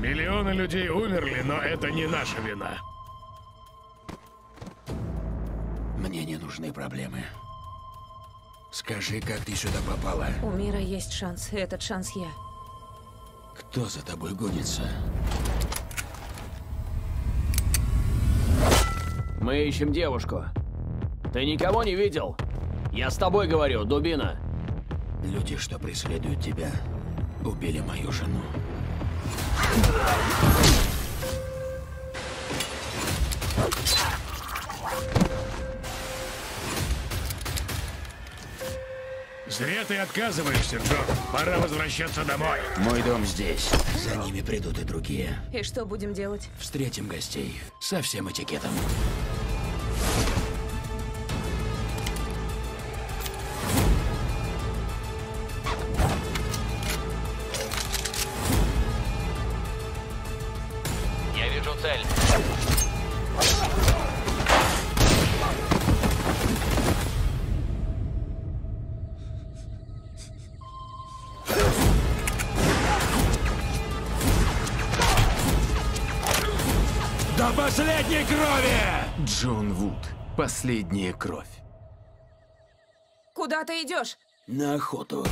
Миллионы людей умерли, но это не наша вина. Мне не нужны проблемы. Скажи, как ты сюда попала? У мира есть шанс, и этот шанс я. Кто за тобой гонится? Мы ищем девушку. Ты никого не видел? Я с тобой говорю, дубина. Люди, что преследуют тебя, убили мою жену. Зря ты отказываешься, Джон. Пора возвращаться домой. Мой дом здесь. За ними придут и другие. И что будем делать? Встретим гостей. Со всем этикетом. Я вижу цель. До последней крови! Джон Вуд. Последняя кровь. Куда ты идешь? На охоту.